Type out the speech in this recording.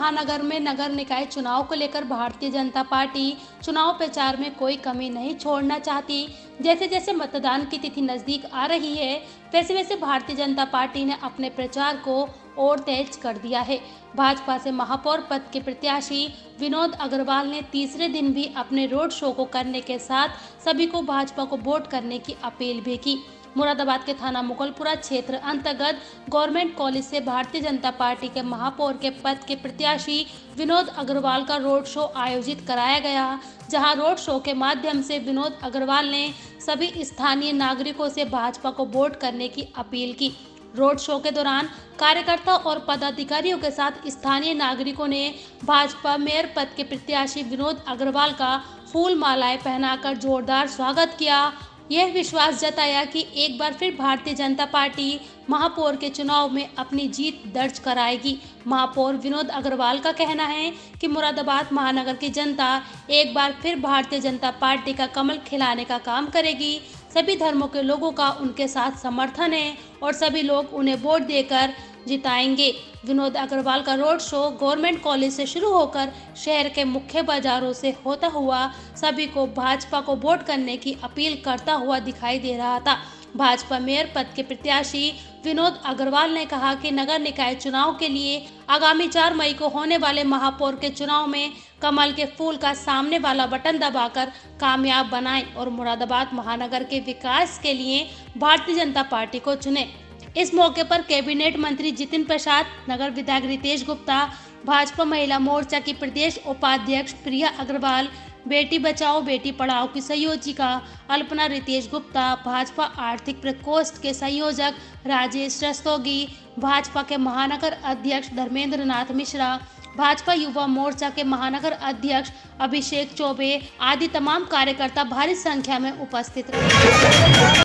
महानगर में नगर निकाय चुनाव को लेकर भारतीय जनता पार्टी चुनाव प्रचार में कोई कमी नहीं छोड़ना चाहती। जैसे जैसे मतदान की तिथि नज़दीक आ रही है, वैसे वैसे भारतीय जनता पार्टी ने अपने प्रचार को और तेज कर दिया है। भाजपा से महापौर पद के प्रत्याशी विनोद अग्रवाल ने तीसरे दिन भी अपने रोड शो को करने के साथ सभी को भाजपा को वोट करने की अपील भी की। मुरादाबाद के थाना मुगलपुरा क्षेत्र अंतर्गत गवर्नमेंट कॉलेज से भारतीय जनता पार्टी के महापौर के पद के प्रत्याशी विनोद अग्रवाल का रोड शो आयोजित कराया गया, जहाँ रोड शो के माध्यम से विनोद अग्रवाल ने सभी स्थानीय नागरिकों से भाजपा को वोट करने की अपील की। रोड शो के दौरान कार्यकर्ता और पदाधिकारियों के साथ स्थानीय नागरिकों ने भाजपा मेयर पद के प्रत्याशी विनोद अग्रवाल का फूल मालाएँ पहनाकर जोरदार स्वागत किया। यह विश्वास जताया कि एक बार फिर भारतीय जनता पार्टी महापौर के चुनाव में अपनी जीत दर्ज कराएगी। महापौर विनोद अग्रवाल का कहना है कि मुरादाबाद महानगर की जनता एक बार फिर भारतीय जनता पार्टी का कमल खिलाने का काम करेगी। सभी धर्मों के लोगों का उनके साथ समर्थन है और सभी लोग उन्हें वोट देकर जिताएँगे। विनोद अग्रवाल का रोड शो गवर्नमेंट कॉलेज से शुरू होकर शहर के मुख्य बाजारों से होता हुआ सभी को भाजपा को वोट करने की अपील करता हुआ दिखाई दे रहा था। भाजपा मेयर पद के प्रत्याशी विनोद अग्रवाल ने कहा कि नगर निकाय चुनाव के लिए आगामी चार मई को होने वाले महापौर के चुनाव में कमल के फूल का सामने वाला बटन दबाकर कामयाब बनाएँ और मुरादाबाद महानगर के विकास के लिए भारतीय जनता पार्टी को चुने। इस मौके पर कैबिनेट मंत्री जितिन प्रसाद, नगर विधायक रितेश गुप्ता, भाजपा महिला मोर्चा की प्रदेश उपाध्यक्ष प्रिया अग्रवाल, बेटी बचाओ, बेटी पढ़ाओ की संयोजिका अल्पना रितेश गुप्ता, भाजपा आर्थिक प्रकोष्ठ के संयोजक राजेश रस्तोगी, भाजपा के महानगर अध्यक्ष धर्मेंद्र नाथ मिश्रा भाजपा युवा मोर्चा के महानगर अध्यक्ष अभिषेक चौबे आदि तमाम कार्यकर्ता भारी संख्या में उपस्थित रहे।